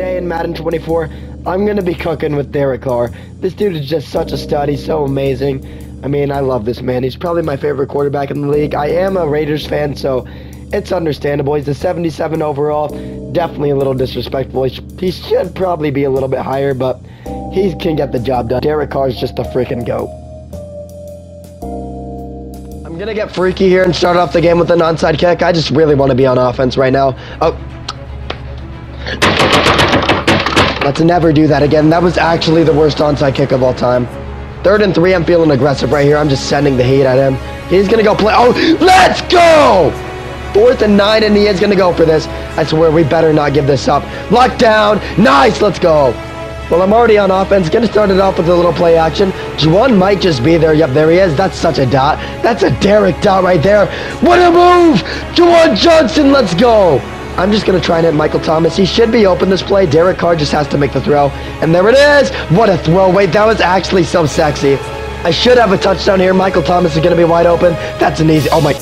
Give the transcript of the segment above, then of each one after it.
in Madden 24, I'm to be cooking with Derek Carr. This dude is just such a stud. He's so amazing. I mean, I love this man. He's probably my favorite quarterback in the league. I am a Raiders fan, so it's understandable. He's a 77 overall. Definitely a little disrespectful. He, he should probably be a little bit higher, but he can get the job done. Derek Carr is just a freaking goat. I'm gonna get freaky here and start off the game with an onside kick. I just really want to be on offense right now. Oh. Let's never do that again. That was actually the worst onside kick of all time. Third and three, I'm feeling aggressive right here. I'm just sending the heat at him. He's gonna go play. Oh, let's go! Fourth and nine, and he is gonna go for this. I swear, we better not give this up. Lockdown, nice, let's go. Well, I'm already on offense. Gonna start it off with a little play action. Juwan might just be there. Yep, there he is. That's such a dot. That's a Derek dot right there. What a move! Juwan Johnson, let's go! I'm just gonna try and hit Michael Thomas. He should be open this play. Derek Carr just has to make the throw. And there it is! What a throw. Wait, that was actually so sexy. I should have a touchdown here. Michael Thomas is gonna be wide open. That's an easy. Oh my.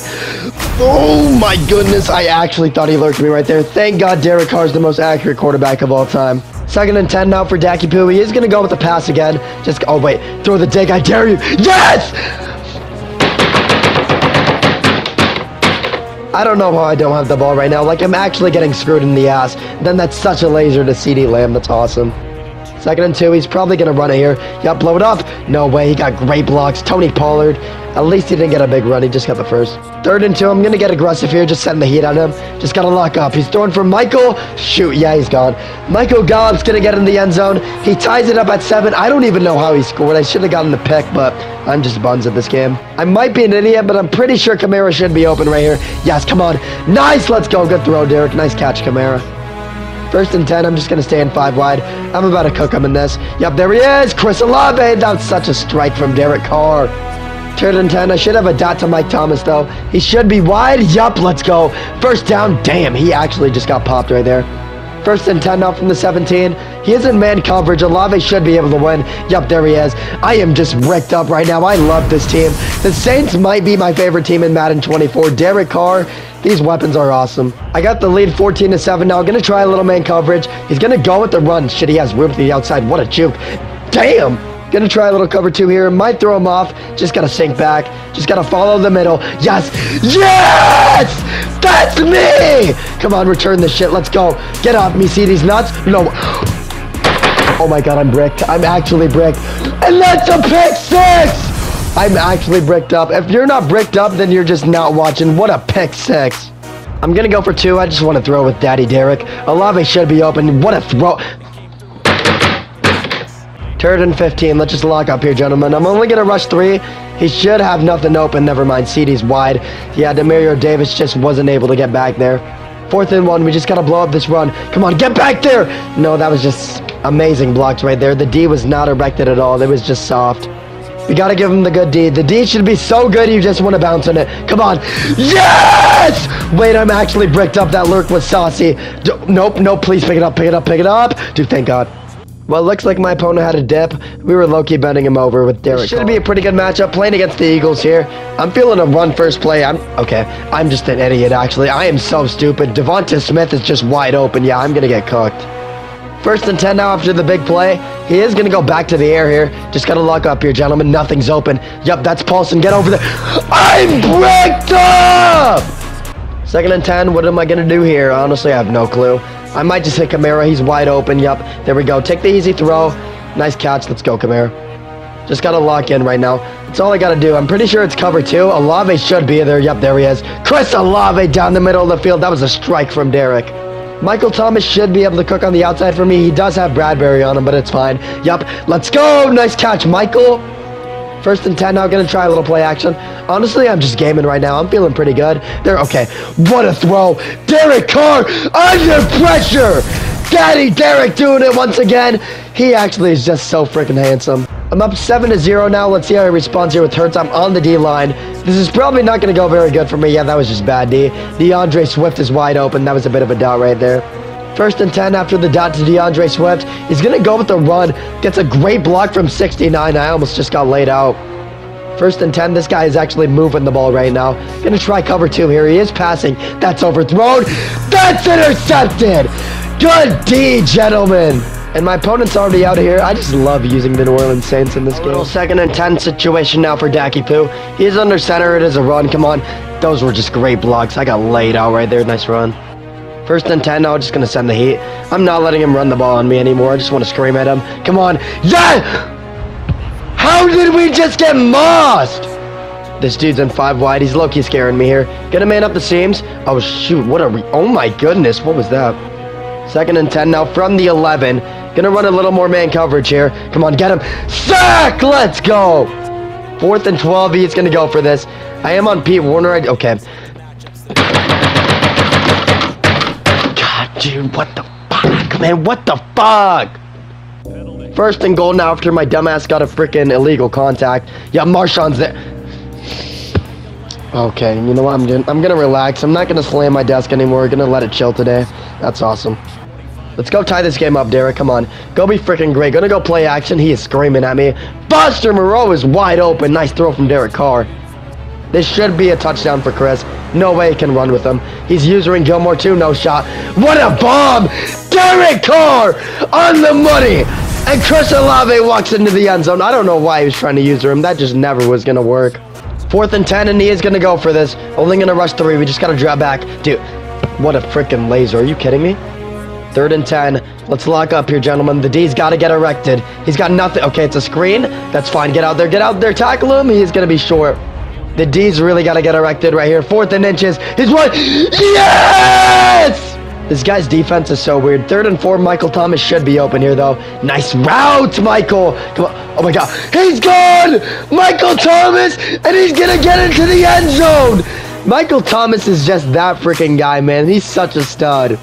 Oh my goodness. I actually thought he lurked me right there. Thank God Derek Carr is the most accurate quarterback of all time. Second and 10 now for Dak Poo. He is going to go with the pass again. Just, oh wait, throw the dig. I dare you. Yes! I don't know how I don't have the ball right now. Like, I'm actually getting screwed in the ass. Then that's such a laser to CeeDee Lamb. That's awesome. Second and two. He's probably going to run it here. Yep, blow it up. No way. He got great blocks. Tony Pollard. At least he didn't get a big run. He just got the first. Third and two. I'm going to get aggressive here. Just sending the heat on him. Just got to lock up. He's throwing for Michael. Shoot. Yeah, he's gone. Michael Gallup's going to get in the end zone. He ties it up at seven. I don't even know how he scored. I should have gotten the pick, but I'm just buns at this game. I might be an idiot, but I'm pretty sure Kamara should be open right here. Yes, come on. Nice. Let's go. Good throw, Derek. Nice catch, Kamara. First and 10, I'm just going to stay in five wide. I'm about to cook him in this. Yep, there he is. Chris Olave. That's such a strike from Derek Carr. Third and 10. I should have a dot to Mike Thomas, though. He should be wide. Yup, let's go. First down. Damn, he actually just got popped right there. First and 10 now from the 17. He is in man coverage. Olave should be able to win. Yup, there he is. I am just wrecked up right now. I love this team. The Saints might be my favorite team in Madden 24. Derek Carr, these weapons are awesome. I got the lead 14 to 7 now. Gonna try a little man coverage. He's gonna go with the run. Shit, he has room to the outside. What a juke. Damn! Gonna try a little cover two here. Might throw him off. Just gotta sink back. Just gotta follow the middle. Yes! Yes! That's me! Come on, return this shit. Let's go. Get off me. See these nuts? No. Oh my god, I'm bricked. I'm actually bricked. And that's a pick six! I'm actually bricked up. If you're not bricked up, then you're just not watching. What a pick six. I'm gonna go for two. I just want to throw with Daddy Derek. Olave should be open. What a throw. Third and 15. Let's just lock up here, gentlemen. I'm only going to rush three. He should have nothing open. Never mind. CeeDee's wide. Yeah, Demario Davis just wasn't able to get back there. Fourth and one. We just got to blow up this run. Come on, get back there. No, that was just amazing blocks right there. The D was not erected at all. It was just soft. We got to give him the good D. The D should be so good you just want to bounce on it. Come on. Yes! Wait, I'm actually bricked up. That lurk was saucy. D nope, nope. Please pick it up, pick it up, pick it up. Dude, thank God. Well, looks like my opponent had a dip. We were low-key bending him over with Derek. Should be a pretty good matchup playing against the Eagles here. I'm feeling a run first play. I'm okay. I'm just an idiot, actually. I am so stupid. DeVonta Smith is just wide open. Yeah, I'm gonna get cooked. First and 10 now after the big play. He is going to go back to the air here. Just got to lock up here, gentlemen. Nothing's open. Yep, that's Paulson. Get over there. I'm bricked up! Second and 10. What am I going to do here? Honestly, I have no clue. I might just hit Kamara. He's wide open. Yep, there we go. Take the easy throw. Nice catch. Let's go, Kamara. Just got to lock in right now. That's all I got to do. I'm pretty sure it's cover two. Olave should be there. Yep, there he is. Chris Olave down the middle of the field. That was a strike from Derek. Michael Thomas should be able to cook on the outside for me. He does have Bradberry on him, but it's fine. Yup, let's go. Nice catch, Michael. First and 10 now, gonna try a little play action. Honestly, I'm just gaming right now. I'm feeling pretty good. There, okay. What a throw. Derek Carr under pressure. Daddy Derek doing it once again. He actually is just so freaking handsome. I'm up 7 to 0 now. Let's see how he responds here with Hurts. I'm on the D line. This is probably not going to go very good for me. Yeah, that was just bad D. D'Andre Swift is wide open. That was a bit of a doubt right there. First and 10 after the dot to D'Andre Swift. He's going to go with the run. Gets a great block from 69. I almost just got laid out. First and 10. This guy is actually moving the ball right now. Going to try cover two here. He is passing. That's overthrown. That's intercepted. Good D, gentlemen. And my opponent's already out of here. I just love using the New Orleans Saints in this game. Little second and 10 situation now for Dacky Poo. He's under center. It is a run. Come on. Those were just great blocks. I got laid out right there. Nice run. First and 10 now. Just going to send the heat. I'm not letting him run the ball on me anymore. I just want to scream at him. Come on. Yeah! How did we just get mossed? This dude's in five wide. He's low-key scaring me here. Get a man up the seams. Oh, shoot. What are we? Oh, my goodness. What was that? Second and 10 now from the 11. Gonna run a little more man coverage here. Come on, get him. Sack! Let's go! Fourth and 12. He's gonna go for this. I am on Pete Werner. Okay. Dude, what the fuck, man? What the fuck? First and goal now after my dumbass got a freaking illegal contact. Yeah, Marshon's there. Okay, you know what I'm doing? I'm gonna relax. I'm not gonna slam my desk anymore. We're gonna let it chill today. That's awesome. Let's go tie this game up, Derek. Come on. Go be freaking great. Gonna go play action. He is screaming at me. Foster Moreau is wide open. Nice throw from Derek Carr. This should be a touchdown for Chris. No way he can run with him. He's using Gilmore too. No shot. What a bomb! Derek Carr on the money! And Chris Olave walks into the end zone. I don't know why he was trying to use him. That just never was going to work. Fourth and 10, and he is going to go for this. Only going to rush three. We just got to draw back. Dude, what a freaking laser. Are you kidding me? Third and 10. Let's lock up here, gentlemen. The D's got to get erected. He's got nothing. Okay, it's a screen. That's fine. Get out there. Get out there. Tackle him. He's going to be short. The D's really got to get erected right here. Fourth and inches. He's one. Yes! This guy's defense is so weird. Third and four. Michael Thomas should be open here, though. Nice route, Michael. Come on. Oh, my God. He's gone! Michael Thomas! And he's going to get into the end zone! Michael Thomas is just that freaking guy, man. He's such a stud.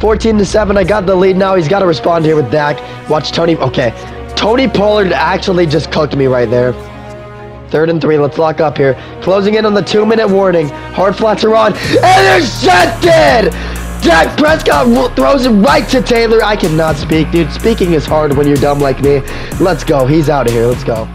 14 to 7. I got the lead now. He's got to respond here with Dak. Watch Tony. Okay. Tony Pollard actually just cooked me right there. Third and three. Let's lock up here. Closing in on the two minute warning. Hard flats are on. Intercepted! Dak Prescott throws it right to Taylor. I cannot speak, dude. Speaking is hard when you're dumb like me. Let's go. He's out of here. Let's go.